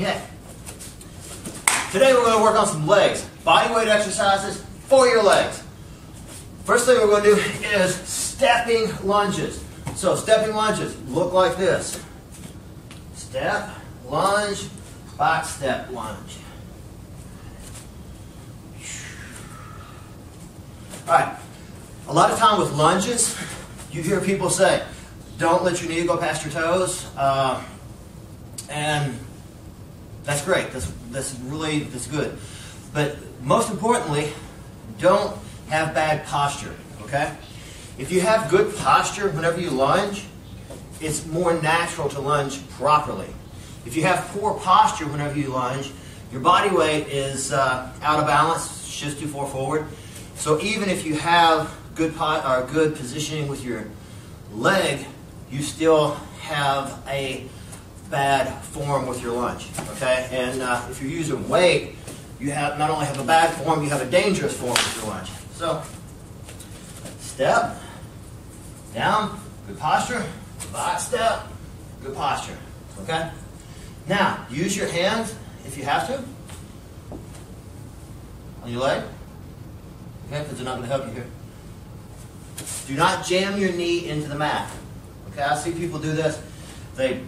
Yeah. Today we're going to work on some legs. Body weight exercises for your legs. First thing we're going to do is stepping lunges. So stepping lunges look like this. Step, lunge, back step, lunge. All right. A lot of time with lunges, you hear people say, don't let your knee go past your toes. Uh, and that's great. That's, that's really, that's good. But most importantly, don't have bad posture, okay? If you have good posture whenever you lunge, it's more natural to lunge properly. If you have poor posture whenever you lunge, your body weight is uh, out of balance, shifts too far forward. So even if you have good po- or good positioning with your leg, you still have a bad form with your lunge. Okay, and uh, if you're using weight, you have not only have a bad form, you have a dangerous form with your lunge. So step down, good posture, back step, good posture. Okay. Now use your hands if you have to on your leg. Okay, because they're not going to help you here. Do not jam your knee into the mat. Okay, I see people do this. They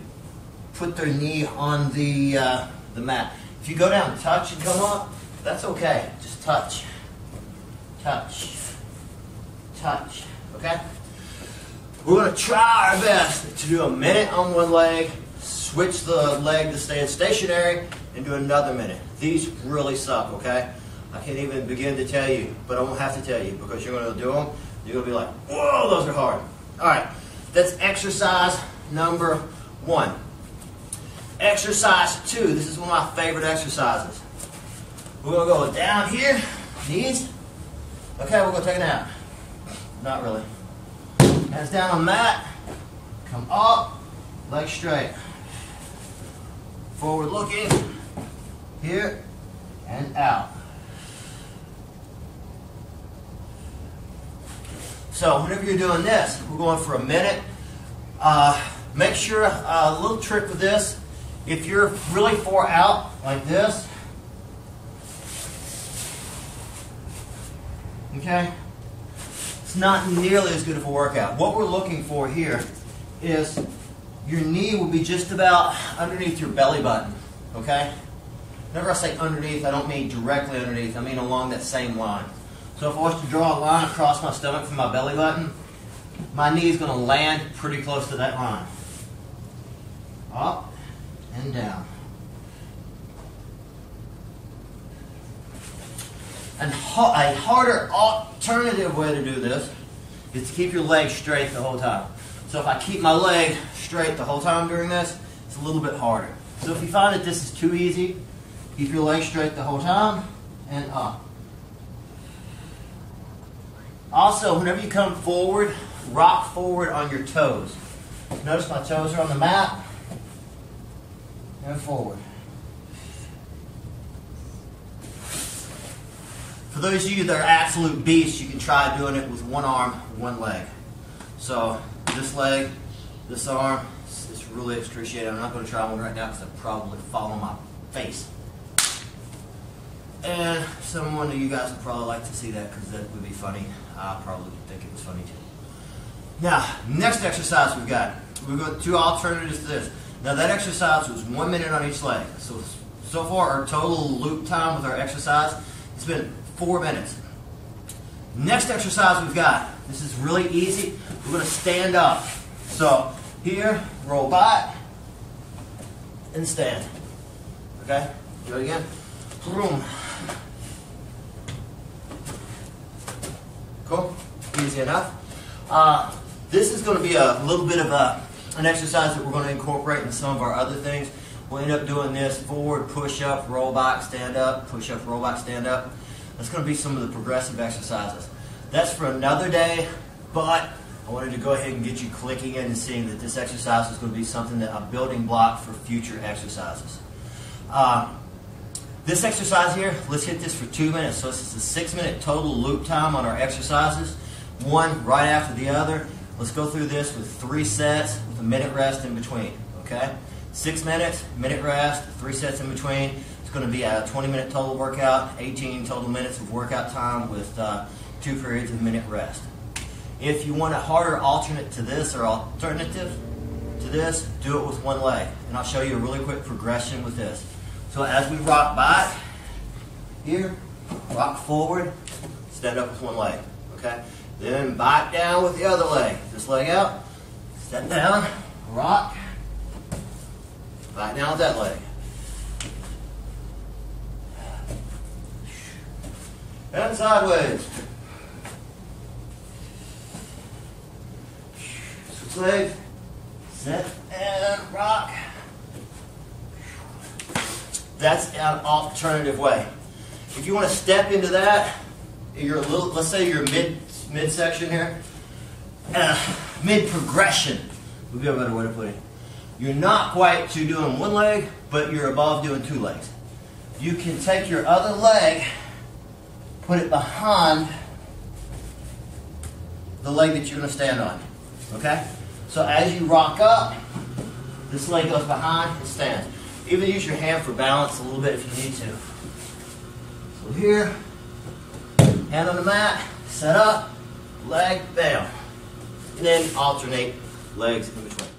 put their knee on the uh, the mat. If you go down, touch and come up, that's okay. Just touch, touch, touch. Okay. We're to try our best to do a minute on one leg, switch the leg to staying stationary, and do another minute. These really suck. Okay. I can't even begin to tell you, but I won't have to tell you because you're to do them. You're to be like, whoa, those are hard. All right, that's exercise number one. Exercise two. This is one of my favorite exercises. We're going to go down here, knees. Okay, we're going to take it nap. Not really. Hands down on mat. Come up, legs straight. Forward looking. Here and out. So whenever you're doing this, we're going for a minute. Uh, make sure, uh, a little trick with this, if you're really far out like this, okay, it's not nearly as good of a workout. What we're looking for here is your knee will be just about underneath your belly button, okay? Whenever I say underneath, I don't mean directly underneath, I mean along that same line. So if I was to draw a line across my stomach from my belly button, my knee is going to land pretty close to that line. Up and down. And a harder alternative way to do this is to keep your leg straight the whole time. So if I keep my leg straight the whole time during this, it's a little bit harder. So if you find that this is too easy, keep your leg straight the whole time and up. Also, whenever you come forward, rock forward on your toes. Notice my toes are on the mat and forward. For those of you that are absolute beasts, you can try doing it with one arm, one leg. So this leg, this arm, it's really excruciating. I'm not going to try one right now because I'd probably fall on my face. And someone of you guys would probably like to see that because that would be funny. I probably think it was funny too. Now, next exercise we've got. We've got two alternatives to this. Now that exercise was one minute on each leg. So, so far our total loop time with our exercise has been four minutes. Next exercise we've got. This is really easy. We're going to stand up. So here, roll back, and stand. Okay? Do it again. Boom. Cool? Easy enough. Uh, this is going to be a little bit of a, an exercise that we're going to incorporate in some of our other things. We'll end up doing this forward, push up, roll back, stand up, push up, roll back, stand up. That's going to be some of the progressive exercises. That's for another day, but I wanted to go ahead and get you clicking in and seeing that this exercise is going to be something that a building block for future exercises. Uh, this exercise here, let's hit this for two minutes. So this is a six minute total loop time on our exercises, one right after the other. Let's go through this with three sets a minute rest in between, okay? Six minutes, minute rest, three sets in between. It's going to be a 20 minute total workout, 18 total minutes of workout time with uh, two periods of minute rest. If you want a harder alternate to this or alternative to this, do it with one leg. And I'll show you a really quick progression with this. So as we rock back, here, rock forward, stand up with one leg. Okay? Then back down with the other leg. This leg out, step down, rock, down with that leg. And sideways. Switch legs, set and rock. That's an alternative way. If you want to step into that, you're a little, let's say you're mid midsection here, uh, mid progression would be a better way to put it. You're not quite to doing one leg, but you're above doing two legs. You can take your other leg, put it behind the leg that you're going to stand on. Okay? So as you rock up, this leg goes behind and stands. Even use your hand for balance a little bit if you need to. So here, hand on the mat, set up, leg down. And then alternate legs in between.